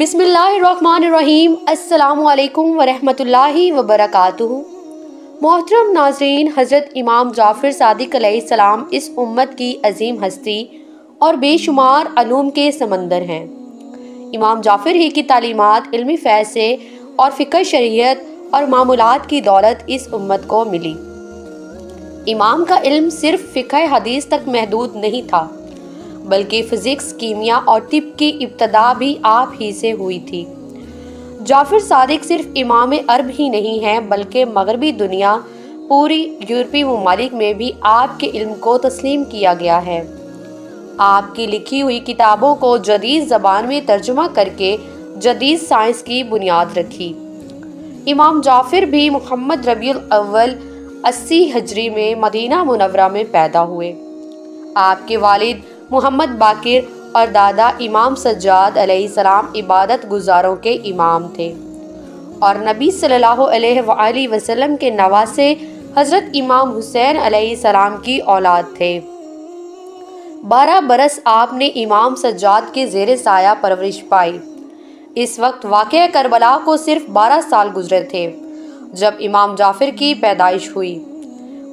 बिसमीम अल्लाम वरहमतुल्लाहि वबरकातुहू। मोहतरम नाजरीन, हज़रत इमाम जाफ़िर सदक सलाम इस उम्मत की अजीम हस्ती और बेशुमार अलूम के समंदर हैं। इमाम जाफ़िर ही की तालीमत, इल्मी फैज़ से और फ़िक्र शरीयत और मामूलात की दौलत इस उम्मत को मिली। इमाम का इल्म सिर्फ़ फ़िक्र हदीस तक महदूद नहीं था। बल्कि फ़िज़िक्स, कीमिया और तिब की इब्तदा भी आप ही से हुई थी। जाफ़िर सादिक सिर्फ़ इमाम अरब ही नहीं है, बल्कि मगरबी दुनिया, पूरी यूरोपीय ममालिक में भी आपके इल्म को तस्लीम किया गया है। आपकी लिखी हुई किताबों को जदीद ज़बान में तर्जुमा करके जदीद साइंस की बुनियाद रखी। इमाम जाफ़िर भी मोहम्मद रबी अव्वल अस्सी हजरी में मदीना मुनवरा में पैदा हुए। आपके वालिद मोहम्मद बाकिर और दादा इमाम सज्जाद सलाम इबादत गुजारों के इमाम थे। और नबी सल्लल्लाहु अलैहि वसल्लम के नवासे हज़रत इमाम हुसैन सलाम की औलाद थे। बारह बरस आपने इमाम सज्जाद के जेर साया परवरिश पाई। इस वक्त वाक़ करबला को सिर्फ़ बारह साल गुजरे थे, जब इमाम जाफ़िर की पैदाइश हुई।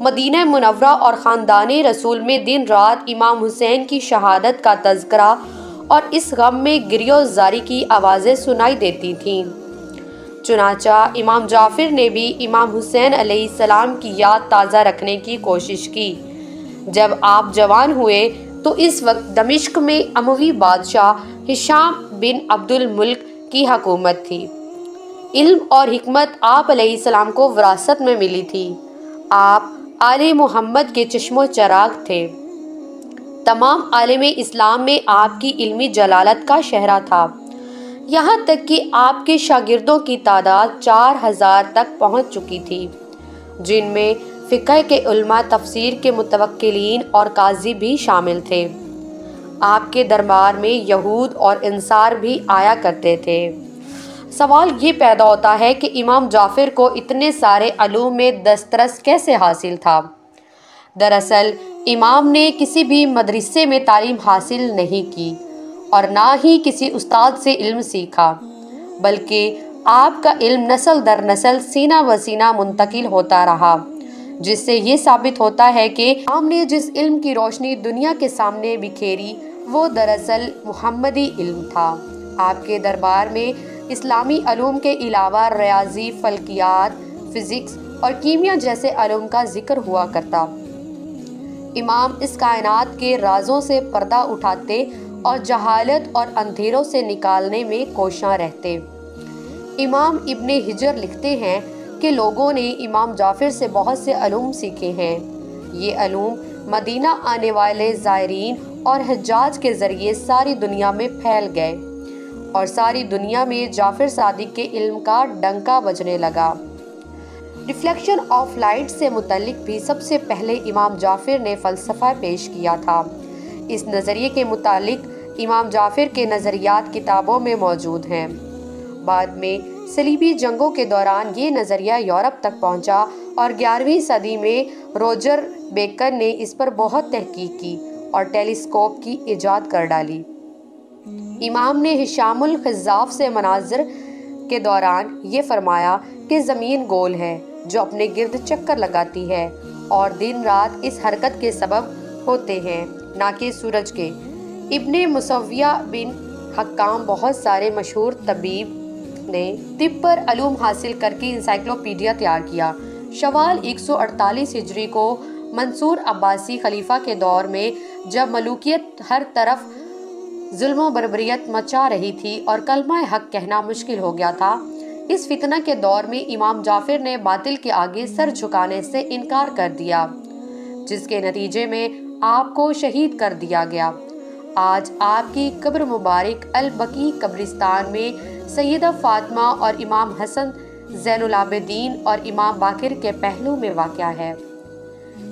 मदीना मुनवरा और ख़ानदान रसूल में दिन रात इमाम हुसैन की शहादत का तस्करा और इस गम में गिरियोजारी की आवाज़ें सुनाई देती थीं। चुनाचा इमाम जाफ़िर ने भी इमाम हुसैन सलाम की याद ताज़ा रखने की कोशिश की। जब आप जवान हुए तो इस वक्त दमिश्क में अमवी बादशाह हिशाम बिन अब्दुल मुल्क की हकूमत थी। इल्म और हमत आप को विरासत में मिली थी। आप आले मोहम्मद के चश्मो चराग थे। तमाम आलम इस्लाम में आपकी इल्मी जलालत का शहरा था। यहाँ तक कि आपके शागिर्दों की तादाद चार हज़ार तक पहुँच चुकी थी, जिनमें फ़िक्र के उल्मा तफसीर के मुतवक्लिन और काजी भी शामिल थे। आपके दरबार में यहूद और इंसार भी आया करते थे। सवाल ये पैदा होता है कि इमाम जाफ़िर को इतने सारे अलूम में दस्तरस कैसे हासिल था? दरअसल, इमाम ने किसी भी मदरसे में तालीम हासिल नहीं की और ना ही किसी उस्ताद से इल्म सीखा, बल्कि आपका इल्म नस्ल दर नस्ल सीना व सीना मुंतकिल होता रहा, जिससे ये साबित होता है कि आम ने जिस इल्म की रोशनी दुनिया के सामने बिखेरी, वो दरअसल मुहम्मदी इल्म था। आपके दरबार में इस्लामी अलूम के अलावा रियाजी, फल्कियात, फ़िज़िक्स और कीमिया जैसे अलूम का ज़िक्र हुआ करता। इमाम इस कायनात के राजों से पर्दा उठाते और जहालत और अंधेरों से निकालने में कोशा रहते। इमाम इबन हिजर लिखते हैं कि लोगों ने इमाम जाफ़िर से बहुत से अलूम सीखे हैं। ये अलूम मदीना आने वाले ज़ायरीन और हजाज के ज़रिए सारी दुनिया में फैल गए। और सारी दुनिया में जाफिर सादिक के इल्म का डंका बजने लगा। रिफ्लेक्शन ऑफ़ लाइट से मुतलिक भी सबसे पहले इमाम जाफिर ने फ़लसफ़ा पेश किया था। इस नज़रिए के मुतालिक इमाम जाफिर के नज़रियात किताबों में मौजूद हैं। बाद में सलीबी जंगों के दौरान ये नज़रिया यूरोप तक पहुँचा और ग्यारहवीं सदी में रोजर बेकर ने इस पर बहुत तहकीक की और टेलीस्कोप की ईजाद कर डाली। इमाम ने हिशामुल खजाफ से मनाजर के दौरान ये फरमाया कि ज़मीन गोल है, जो अपने गिर्द चक्कर लगाती है और दिन रात इस हरकत के सबब होते हैं, ना कि सूरज के। इब्ने मुसविया बिन हक्काम बहुत सारे मशहूर तबीब ने तिब पर अलूम हासिल करके इंसाइक्लोपीडिया तैयार किया। शवाल 148 हिजरी को मंसूर अब्बासी खलीफा के दौर में जब मलूकियत हर तरफ़ जुल्म बरबरीत मचा रही थी और कलमा हक कहना मुश्किल हो गया था। इस फितना के दौर में इमाम जाफिर ने बातिल के आगे सर झुकाने से इनकार कर दिया, जिसके नतीजे में आपको शहीद कर दिया गया। आज आपकी कब्र मुबारक अल बकी कब्रिस्तान में सैदा फातिमा और इमाम हसन जैनुलाबद्दीन और इमाम बाकिर के पहलू में वाक़ है।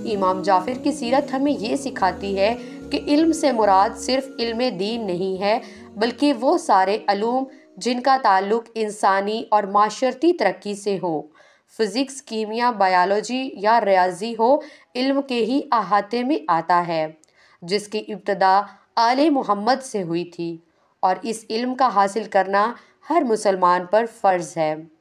इमाम जाफिर की सीरत हमें ये सिखाती है कि इल्म से मुराद सिर्फ़ इल्म दीन नहीं है, बल्कि वो सारे अलूम जिनका ताल्लुक इंसानी और माशरती तरक्की से हो। फिज़िक्स, कीमिया, बायोलॉजी या रियाजी हो, इल्म के ही अहाते में आता है, जिसकी इब्तदा आल मोहम्मद से हुई थी, और इस इल्म का हासिल करना हर मुसलमान पर फ़र्ज़ है।